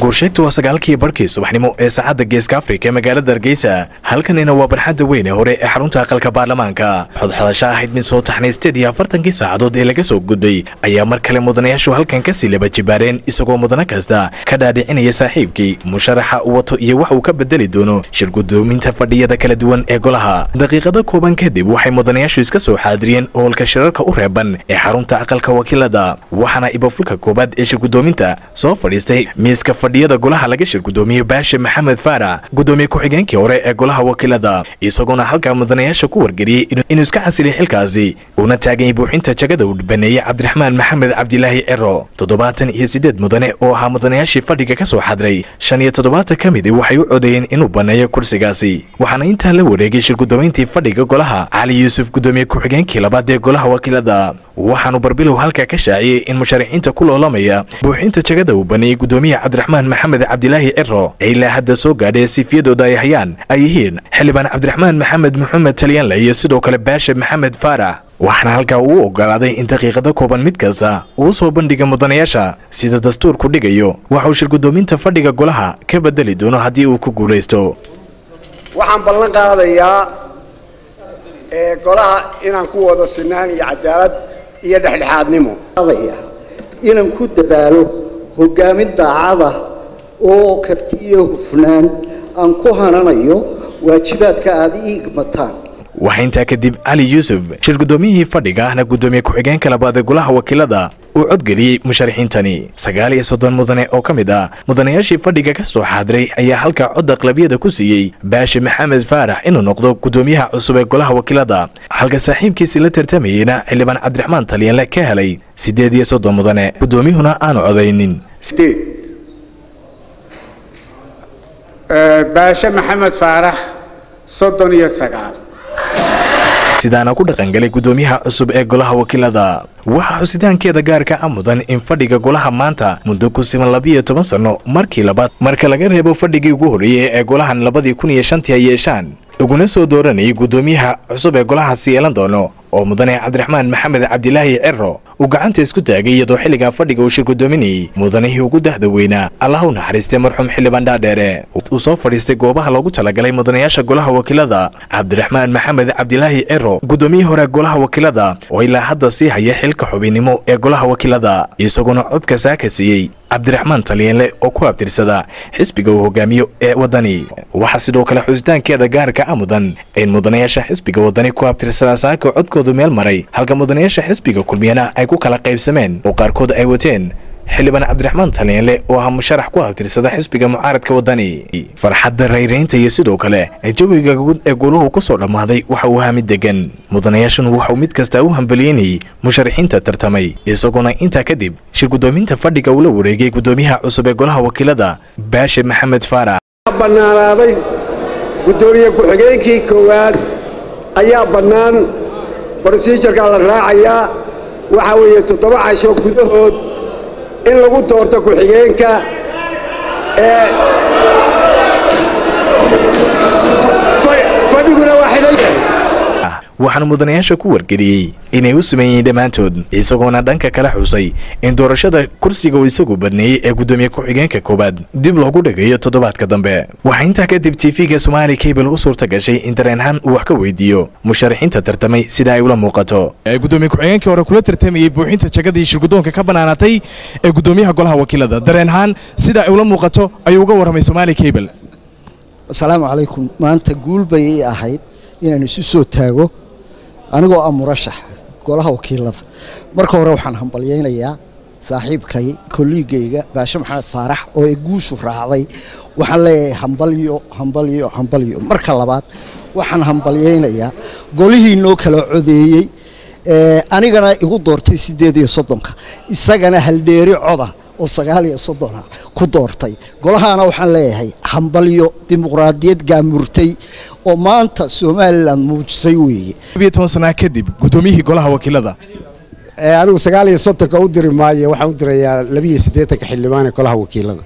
guursheegta waa sagaalkii barkii subaxnimo ee saacadda geeska afrika ee magaalada hargeysa. Halkanina waa barxadda weyn ee hore ee xarunta aqalka baarlamaanka. Xodxodasho ahayd mid soo taxnay sideed iyo afartankii saacadood ee laga soo gudbay ayaa mar kale mudanayaashu halkan ka sii laba jibaareen isagoo mudano kasta ka dhaadhicinaya saaxiibkii musharaxa uu wato iyo wax uu ka bedeli doono shir gudoominta fadhiyada kala duwan ee golaha. Daqiiqado kooban kadib waxay mudanayaashu iska soo xaadiriyeen oolka shirarka u reeban ee xarunta aqalka wakiilada waxaana ibafulka koobaad ee shirgudoominta soo fadhiistay miiska fadhiyada golaha laga shir gudoomiyey baashe maxamed faarax gudoomiye ku-xigeenkii hore ee golaha wakiilada. Isagoona halkaa mudanayaasha ku wargeliyey inuu iska casiliya xilkaasi uuna taaganyay buuxinta jagada uu baneeyey cabdiraxmaan maxamed cabdilaahi cero toddobaatan iyo siddeed mudane oo ahaa mudanayaashii fadhiga ka soo xadray. Shan iyo toddobaatan ka midi waxay u codeeyeen inuu baneeyo kursigaasi. Waxaana intaa la wareegay shirgudoomintii fadhiga golaha cali yuusuf gudoomiye ku-xigeenkii labaad ee golaha wakiilada waxaanu barbilow halkaa ka shaaciyey in musharaxiinta ku loolamaya buuxinta jagada uu baneeyey gudoomiye cabdiraxmaan maxamed cabdilaahi cero ee ilaa hadda soo gaadhay sifiyadooda ay hayaan ay yihiin xildhibaan cabdiraxmaan maxamed maxamed talyaanle iyo sidoo kale baashe maxamed faarax waxaana halkaa uu ogolaaday in daqiiqado kooban mid kasta uu soo bandhiga mudanayaasha sida dastuurku dhigayo. Waxa uu shirgudoominta fadhiga golaha ka bedeli doono haddii uu ku guulaysto. Waxaan ballan qaadayaa golaha inaan ku wado sinaan iyo cadaalad iyo dhexdhexaadnimo inaan ku dadaalo hogaamin daacada oo karti iyo hufnaan aan ku hananayo waajibaadka aada ii igmataan waxaa intaa kadib cali yuusuf shir gudoomiyihii fadhiga ahna gudoomiye ku-xigeenka labaad ee golaha wakiilada uu codgeliyey musharaxiintani. Sagaal iyo soddon mudane oo ka mid ah mudanayaashii fadhiga ka soo xaadiray ayaa halkaa cod aqlabiyada ku siiyey baashe maxamed faarax inuu noqdo gudoomiyaha cusub ee golaha wakiilada. Halka saaxiibkiisii la tartamayeyna xildhibaan cabdiraxmaan talyaanle ka helay siddeed iyo soddon mudane. Gudoomiyuhuna aanu codaynin. Baashe maxamed faarax soddon iyo sagaal sidaana ku dhaqangalay gudoomiyaha cusub ee golaha wakiilada. Waxaa xusitaankeeda gaarka a mudan in fadhiga golaha maanta muddo ku siman labiiyo toban sanno markii labaad. Marka laga reebo fadhigii ugu horreeyey ee golahan labadii kun iyo shantii ay yeeshaan laguna soo dooranayay gudoomiyaha cusub ee golahaasi yeelan doono oo mudane cabdiraxmaan maxamed cabdilaahi cero uu gacanta isku taagay iyadoo xilligaa fadhiga uu shir gudoominayey mudanihii ugu dahda weynaa allah u naxariistay marxuum xildhibaan dhaadheere. Uu soo fadhiistay goobaha loogu talagalay mudanayaasha golaha wakiilada cabdiraxmaan maxamed cabdilaahi cero gudoomiyihii hore golaha wakiilada oo ilaa hadda sii haya xilka xubinnimo ee golaha wakiilada isagoona codka saaka siiyey. Cabdiraxmaan talyaanle oo ku abtirsada xisbiga uu hogaamiyo ee waddani waxaa sidoo kale xusitaankeeda gaarka a mudan in mudanayaasha xisbiga waddani ku abtirsada saaka codkoodu meel maray. Halka mudanayaasha xisbiga kulmiyana ay ku kala qaybsameen oo qaarkood ay wateen. Xildhibaan cabdiraxmaan talyaanle oo ah musharax ku abtirsada xisbiga mucaaradka waddani. Farxadda rayraynta iyo sidoo kale jawiga guud ee goluhu ku soo dhammaaday waxa uu ahaa mid degan mudanayaashun waxauu mid kasta u hambaliyeynayey musharaxiinta tartamay. Isagoona intaa kadib shir gudoominta fadhiga uu la wareegay gudoomiyaha cusub ee golaha wakiilada baashe maxamed faarax bannaanaaday guddoomiye ku-xigeenkii koowaad ayaa bannaan brosijarkaa la raacayaa waxaa weeye toddoba casho gudahood in lagu doorto ku-xigeenka ee waxaana mudanayaasha ku wargeliyey inay u sameeyeen dhammaantood isagoona dhanka kala xusay in doorashada kursiga uu isagu badneeyey ee gudoomiye ku-xigeenka koowaad dib loogu dhigayo toddobaadka dambe. Waxaa intaa kadib tv-ga somaali cable u suurta gashay in dareenhaan uu wax ka weydiiyo musharaxiinta tartamay sida ay ula muuqato. Gudoomiye ku-xigeenkii hore kula tartamayey buuxinta jagadii shirgudoonka ka banaanaatay ee gudoomiyaha golaha wakiilada. Dareenhaan sida ay ula muuqato ayuu uga warramay somaali cable. Asalaamu calaykum. Maanta guul bay ahayd inaan isu soo taago anigoo ah murashax golaha wakiilada. Marka hore waxaan hambalyaynayaa saaxiibkay kolliigayga baashe maxamed faarax oo ay guushu raacday. Waxaan leeyahay hambalyo hambalyo hambalyo. Marka labaad waxaan hambalyaynayaa golihii noo kala codeeyey anigana igu doortay siddeed iyo soddonka. Isagana haldheeri coda oo sagaal iyo soddona ku doortay. Golahaana waxaan leeyahay hambalyo dimuqraadiyad gaamurtay oo maanta somalilan muujisay weeye. Labiyo toban sanaa kadib gudoomiyihii golaha wakiilada. Anigu sagaal iyo soddonka u diri maayo waxaan u dirayaa labiiyo siddeetanka xildhibaan ee golaha wakiilada.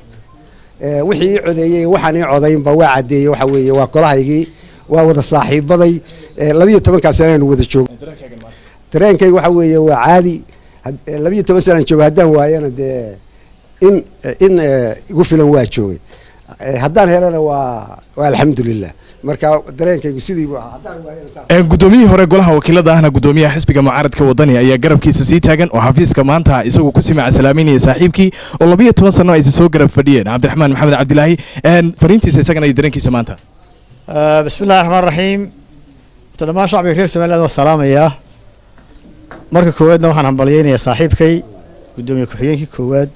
Wixii ii codeeyey waxaan ii codaynba waa caddeeyey waxa weeye waa golahaygii waa wada saaxiibaday labiiyo tobankaa sanaanu wada joogo. Dareenkayga waxa weeye waa caadi. Labiiyo toban sanaan joogo haddaan waayana dee in in igu filan waa joogay. Haddaan helana waa waa alxamdulilah marka dareenkaygu sidii buu ahaa. Saas gudoomiyihii hore golaha wakiilada ahna gudoomiyaha xisbiga mucaaradka wadani ayaa garabkiisa sii taagan oo xafiiska maanta isagu ku simaca salaameynaya saaxiibkii oo labiyo toban sano aysa soo garab fadhiyeen. Cabdiraxmaan maxamed cabdilaahi fariintiisa isagana iyo dareenkiisa maanta. Bismi illahi raxmaan raxiim dhammaan shacbiga reer somaliland waa salaamayaa marka koowaadna waxaan hambalyeynayaa saaxiibkay gudoomiye ku-xigeenkii koowaad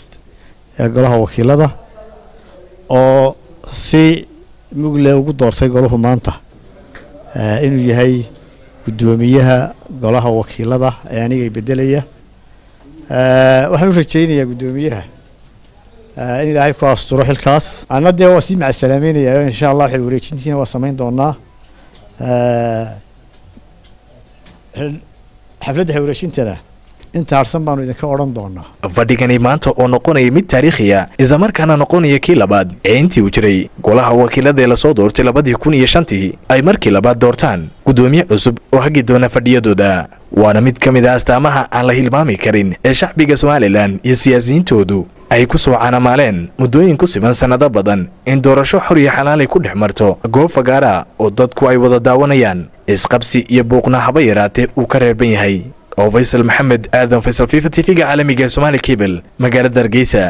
ee golaha wakiilada oo si mugle ugu doortay golahu maanta. Inuu yahay guddoomiyaha golaha wakiilada ee aniga bedelaya. Waxaan u rajaynayaa guddoomiyaha in ilaahay ku asturo xilkaas. Anna dee waa sii macasalaameynaya insha allah xil wareejintiina waa samayn doonaa. Xafladda xil wareejintana inta harsan baanu idinka odhan doonaa. Fadhigani maanta oo noqonaya mid taariikhiya islamarkaana noqonaya kii labaad ee intii uu jiray. Golaha wakiilada ee la soo doortay labadii kun iyo shantii ay markii labaad doortaan guddoomiye cusub oo hagi doona fadhiyadooda. Waana mid ka mid a astaamaha aan la hilmaami karin ee shacbiga somalilan iyo siyaasiyiintoodu ay ku soo canamaaleen muddooyin ku siman sannado badan in doorasho xor iyo xalaalay ku dhex marto. Goob fagaara oo dadku ay wada daawanayaan isqabsi iyo buuqna haba yaraatee uu ka reeban yahay oo faysal maxamed aadan faysal fifa t v-ga caalamiga somaali kebel magaalada hargeysa